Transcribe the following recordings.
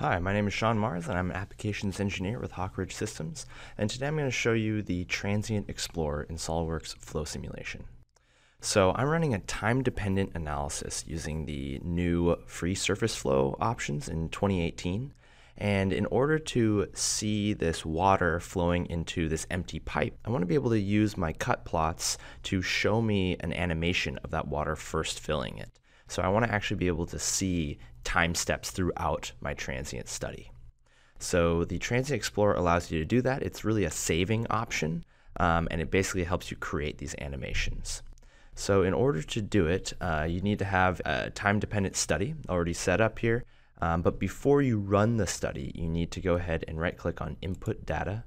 Hi, my name is Sean Mars, and I'm an applications engineer with Hawk Ridge Systems. And today I'm going to show you the Transient Explorer in SOLIDWORKS flow simulation. So I'm running a time-dependent analysis using the new free surface flow options in 2018. And in order to see this water flowing into this empty pipe, I want to be able to use my cut plots to show me an animation of that water first filling it. So I want to actually be able to see time steps throughout my transient study. So the Transient Explorer allows you to do that. It's really a saving option, um, and it basically helps you create these animations. So in order to do it, uh, you need to have a time-dependent study already set up here. Um, but before you run the study, you need to go ahead and right-click on Input Data,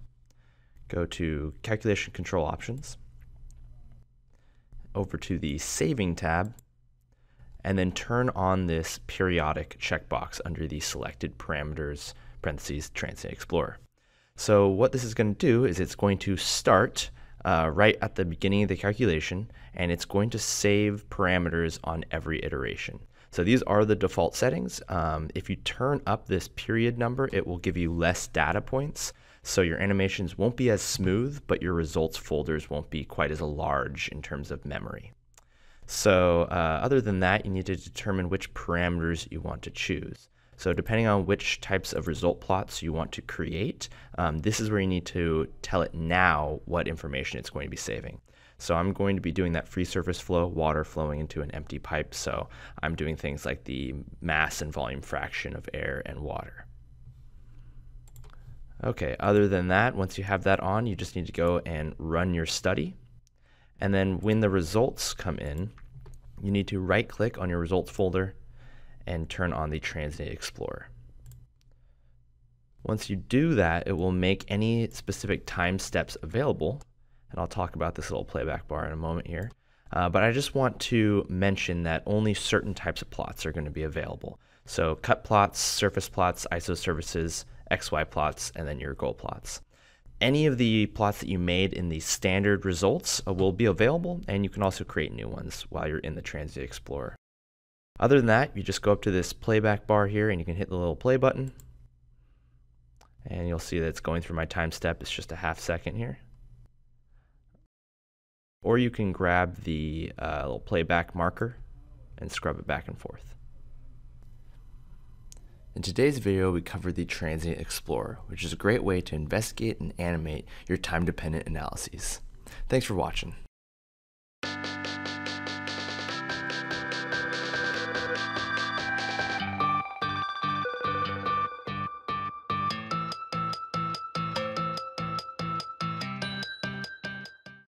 go to Calculation Control Options, over to the Saving tab, and then turn on this periodic checkbox under the selected parameters, parentheses, Transient Explorer. So what this is going to do is it's going to start uh, right at the beginning of the calculation, and it's going to save parameters on every iteration. So these are the default settings. Um, if you turn up this period number, it will give you less data points. So your animations won't be as smooth, but your results folders won't be quite as large in terms of memory. So uh, other than that, you need to determine which parameters you want to choose. So depending on which types of result plots you want to create, um, this is where you need to tell it now what information it's going to be saving. So I'm going to be doing that free surface flow, water flowing into an empty pipe. So I'm doing things like the mass and volume fraction of air and water. Okay, other than that, once you have that on, you just need to go and run your study. And then when the results come in, you need to right click on your results folder and turn on the Transient Explorer. Once you do that, it will make any specific time steps available. And I'll talk about this little playback bar in a moment here. Uh, but I just want to mention that only certain types of plots are going to be available. So cut plots, surface plots, ISO isosurfaces, XY plots, and then your goal plots any of the plots that you made in the standard results uh, will be available, and you can also create new ones while you're in the Transient Explorer. Other than that, you just go up to this playback bar here and you can hit the little play button. And you'll see that it's going through my time step. It's just a half second here. Or you can grab the uh, little playback marker and scrub it back and forth. In today's video, we cover the Transient Explorer, which is a great way to investigate and animate your time-dependent analyses. Thanks for watching.